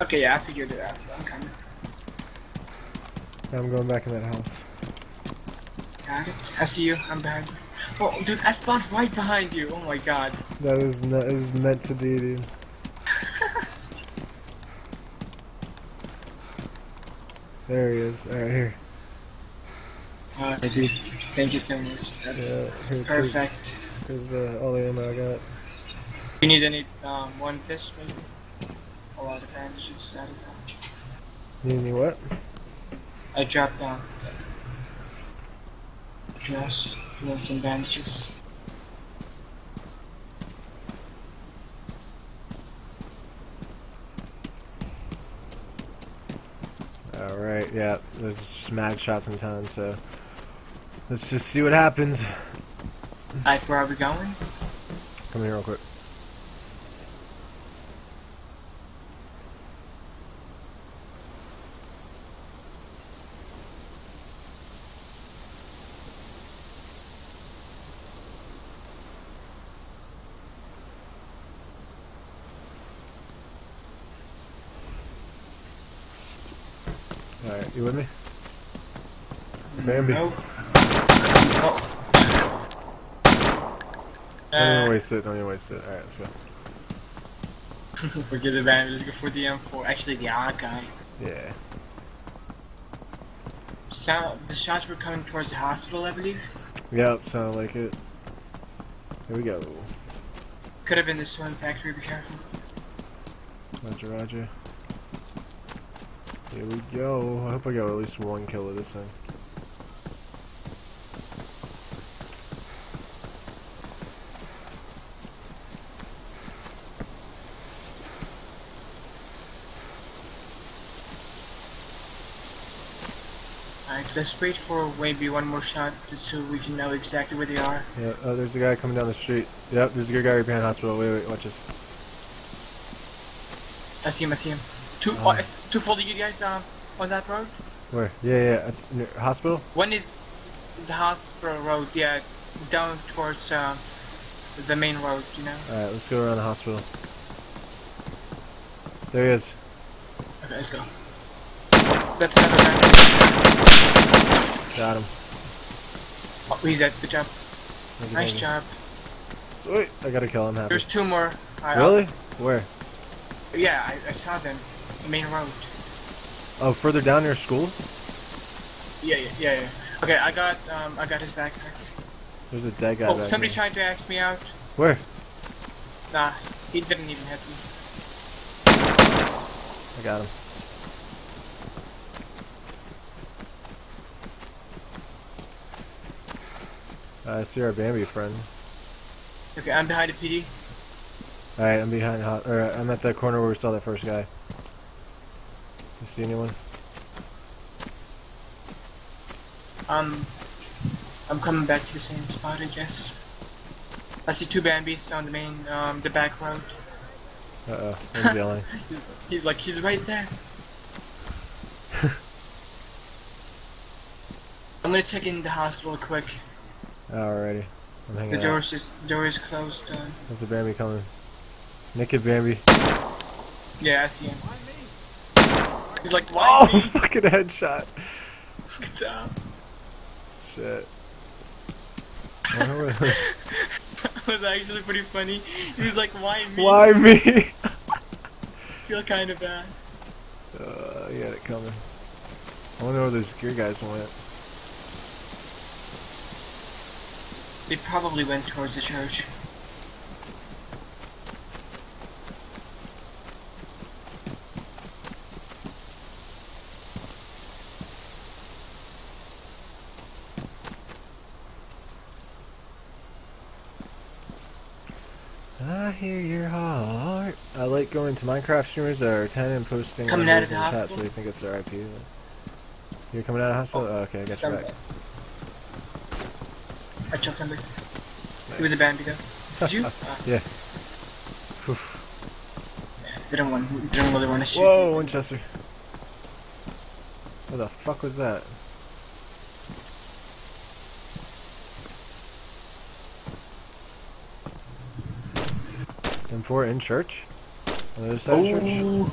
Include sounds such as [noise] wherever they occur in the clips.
Okay, yeah, I figured it out. I'm coming. I'm going back in that house. Got it. I see you. I'm behind you. Oh, dude, I spawned right behind you. Oh my god. That is not, it was meant to be, dude. [laughs] there he is. Alright, here. Uh, dude, thank you so much. That's, Yeah, that's here perfect. Here's uh, all the ammo I got. You need any, um, one fish maybe? A lot of bandages out of that. Need any what? I dropped down the dress, and then some bandages. Alright, yeah. There's just mad shots in town, so. Let's just see what happens. Alright, where are we going? Come here real quick. Alright, you with me? Bambi. Nope. Oh. Don't even Uh, waste it, don't even waste it. Alright, let's go. [laughs] forget the band, let's go for the M4. Actually, the Archive. Yeah. Sound, the shots were coming towards the hospital, I believe. Yep, sound like it. Here we go. Could have been the swim factory, be careful. Roger, roger. Here we go. I hope I got at least one kill of this thing. Alright, let's wait for maybe one more shot just so we can know exactly where they are. Yeah, oh, there's a guy coming down the street. Yep, there's a good guy right behind the hospital. Wait, wait, watch this. I see him, I see him. Two, Oh. oh, it's two for you guys uh, on that road. Where? Yeah, yeah, hospital? One is the hospital road, yeah, down towards uh, the main road, you know. Alright, let's go around the hospital. There he is. Okay, let's go. That's another guy. Got him. Oh, he's dead. Good job. Thank Nice you. job. Sweet. I gotta kill him. Happy. There's two more. I- Really? Where? yeah, I, I saw them. Main road. Oh, further down near school? Yeah, yeah, yeah, yeah. Okay, I got um, I got his backpack. There's a dead guy Oh, back somebody's here. trying to ask me out. Where? Nah, he didn't even hit me. I got him. I see our Bambi friend. Okay, I'm behind a PD. Alright, I'm behind hot or uh, I'm at the corner where we saw that first guy. See anyone? Um, I'm coming back to the same spot, I guess. I see two Bambis on the main, um, the back road. Uh oh, one's [laughs] yelling. He's, he's like, he's right there. [laughs] I'm gonna check in the hospital quick. Alrighty. I'm hanging The doors is the door is closed. Uh, There's a Bambi coming. Naked Bambi. yeah, I see him. He's like, why Oh, [laughs] fucking headshot. Good job. Shit. [laughs] That was actually pretty funny. He was like, why me? Why me? [laughs] feel kind of bad. Uh, he had it coming. I wonder where those gear guys went. They probably went towards the church. I hear your heart. I like going to Minecraft streamers that are 10 and posting Coming out of the chat hospital? so they think it's their IP. You're coming out of the hospital? Oh, okay, I got you back. I killed somebody. He was a Bambi though. This is you? [laughs] Ah, Yeah. Oof. didn't want, didn't really want to shoot Whoa, you. Winchester. What the fuck was that? M4 in church? On the other side of church? Oh,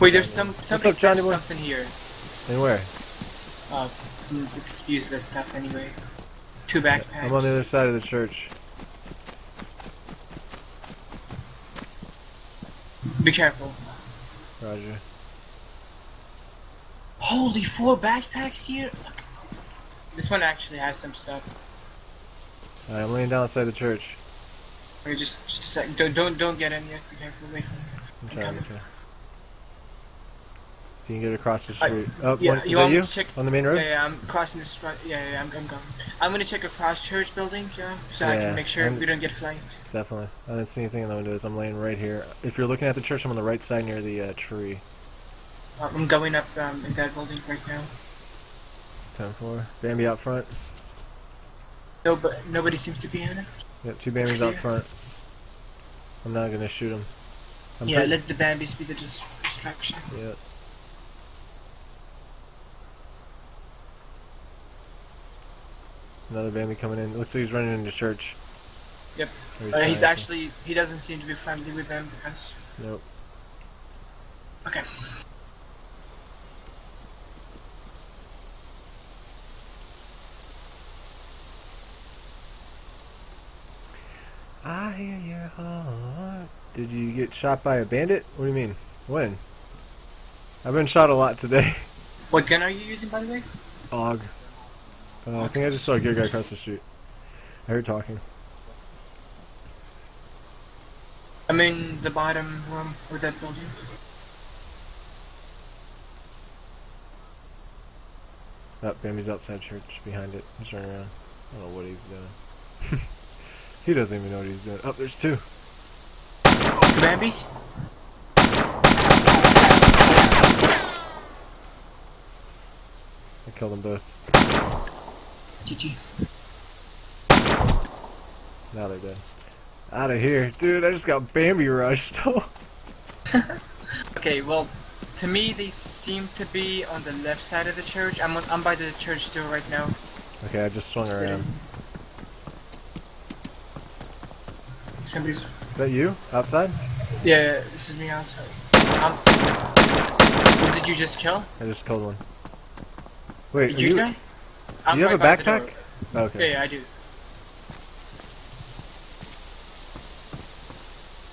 Wait, there's some somebody up, Johnny stashed boy? something here. And where? Uh, it's useless stuff anyway. Two backpacks. I'm on the other side of the church. Be careful. Roger. Holy, four backpacks here. This one actually has some stuff. Alright, I'm laying down outside the church. Wait, just just a sec. Don't don't don't get in yet. Be careful. For me. I'm I'm trying to. If you can get across the I- street. oh, yeah, one, is you you? to check- On the main road? yeah, I'm crossing this. Front. Yeah, yeah, I'm, I'm going. I'm gonna check across church building, yeah, so I can make sure I'm- we don't get flanked. Definitely. I didn't see anything in the windows. I'm laying right here. If you're looking at the church, I'm on the right side near the uh, tree. Uh, I'm going up um, in that building right now. 10-4. Bambi out front. No, but nobody seems to be in it. Yep, two Bambis out front. I'm not gonna shoot him. I'm yeah, let the Bambies be the dis- distraction. Yep. Another Bambi coming in. Looks like he's running into church. Yep. Or Uh, he's actually he doesn't seem to be friendly with them because Nope. okay. Hear your heart. Did you get shot by a bandit? What do you mean? When? I've been shot a lot today. [laughs] What gun are you using, by the way? Og. Uh, I think I just saw a good guy across the street. I heard talking. I'm in the bottom room of that building. Oh, Bambi's outside church behind it. He's running around. I don't know what he's doing. [laughs] he doesn't even know what he's doing. Oh, there's two. Two Bambies? I killed them both. GG. Now they're dead. Out of here. Dude, I just got Bambi rushed. [laughs] Okay, well, to me they seem to be on the left side of the church. I'm on, I'm by the church door right now. okay, I just swung around. Somebody's. Is that you? Outside? Yeah, this is me outside. Um, who did you just kill? I just killed one. Wait, Did you, you, guy? do I'm you have right a backpack? Okay. Yeah, yeah, I do.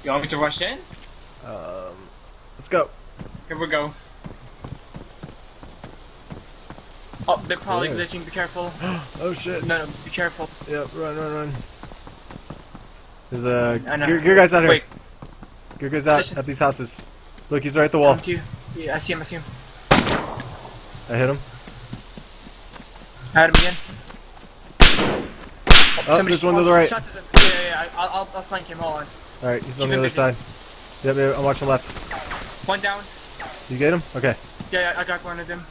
You want me to rush in? Um, let's go. Here we go. Oh, they're probably glitching. Be careful. [gasps] Oh shit. No, no, be careful. Yep, run, run, run. There's a I know. gear, gear guys out here. Wait, Gear guys out Position. at these houses. Look, he's right at the wall. to you. Yeah, I see him. I see him. I hit him. I had him again. Oh, Somebody there's one to the right. to the- Yeah, yeah, yeah. I- I'll, I'll, I'll flank him. Hold on. All right, he's Keep on the other busy. side. Yep, yep, I'm watching left. One down. You get him? Okay. Yeah, yeah, I got one of them.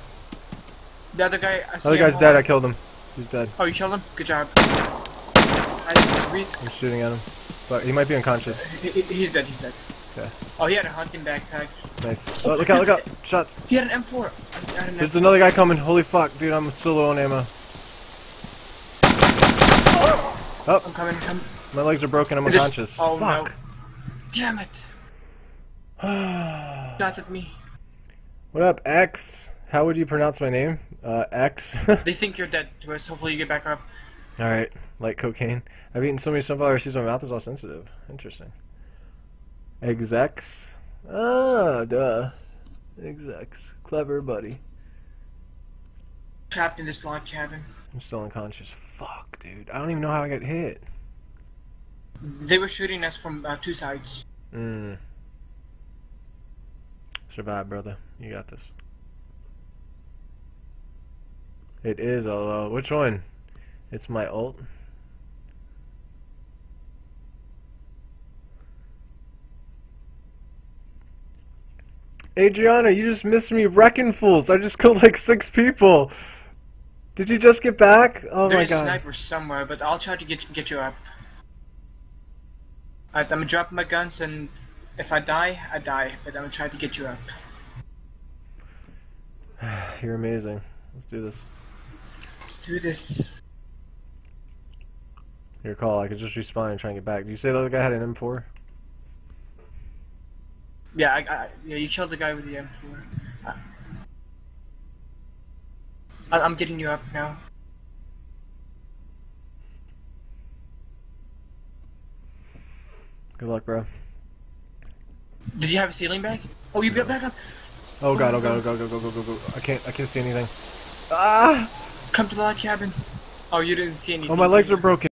The other guy. I see Other guy's Hold dead. on. I killed him. He's dead. Oh, you killed him. Good job. Nice, sweet. I'm shooting at him, but he might be unconscious. He, he- he's dead. He's dead. Okay. Oh, he had a hunting backpack. Nice. Oh, look out! Look out! Shots. He had an M4. Had an There's M4. another guy coming. Holy fuck, dude! I'm so low on ammo. Oh. I'm coming. I'm... My legs are broken. I'm Just- unconscious. oh, fuck. no. Damn it. [sighs] Shots at me. what up, X? How would you pronounce my name? Uh, X. [laughs] They think you're dead, Twist. Hopefully you get back up. All right, like cocaine. I've eaten so many sunflower seeds, my mouth is all sensitive. Interesting. Execs. Ah, duh. Execs. Clever buddy. Trapped in this log cabin. I'm still unconscious. Fuck, dude. I don't even know how I got hit. They were shooting us from uh, two sides. Mm. Survive, brother. You got this. It is a Which one? It's my ult. Adriana, you just missed me wrecking fools. I just killed like six people. Did you just get back? Oh There's my a god. sniper somewhere, but I'll try to get get you up. Alright, I'm gonna drop my guns, and if I die, I die. But I'm gonna try to get you up. [sighs] You're amazing. Let's do this. Let's do this. Your call. I could just respawn and try and get back. Did you say the other guy had an M4? Yeah, I, I, yeah, you killed the guy with the M4. I, I'm getting you up now. Good luck, bro. Did you have a saline bag? Oh, you got back up. Oh god, oh god, oh god, go, go, go, go, go. I can't, I can't see anything. Ah! Come to the log cabin. Oh, you didn't see anything. Oh, my legs are broken.